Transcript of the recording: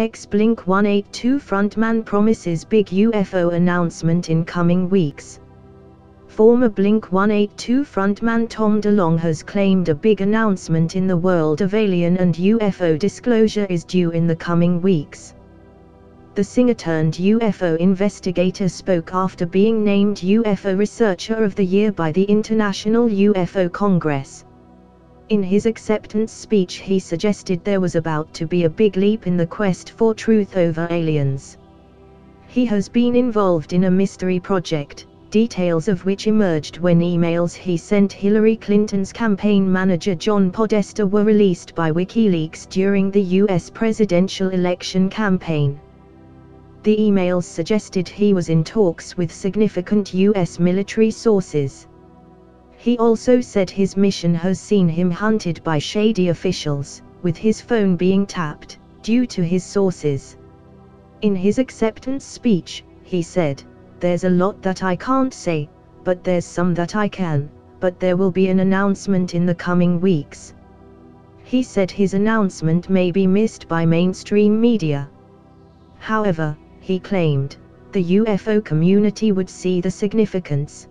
Ex Blink 182 frontman promises big UFO announcement in coming weeks. Former Blink 182 frontman Tom DeLonge has claimed a big announcement in the world of alien and UFO disclosure is due in the coming weeks. The singer turned UFO investigator spoke after being named UFO Researcher of the Year by the International UFO Congress. In his acceptance speech, he suggested there was about to be a big leap in the quest for truth over aliens. He has been involved in a mystery project, details of which emerged when emails he sent Hillary Clinton's campaign manager John Podesta were released by WikiLeaks during the US presidential election campaign. The emails suggested he was in talks with significant US military sources. He also said his mission has seen him hunted by shady officials, with his phone being tapped, due to his sources. In his acceptance speech, he said, There's a lot that I can't say, but there's some that I can, but there will be an announcement in the coming weeks. He said his announcement may be missed by mainstream media. However, he claimed, the UFO community would see the significance,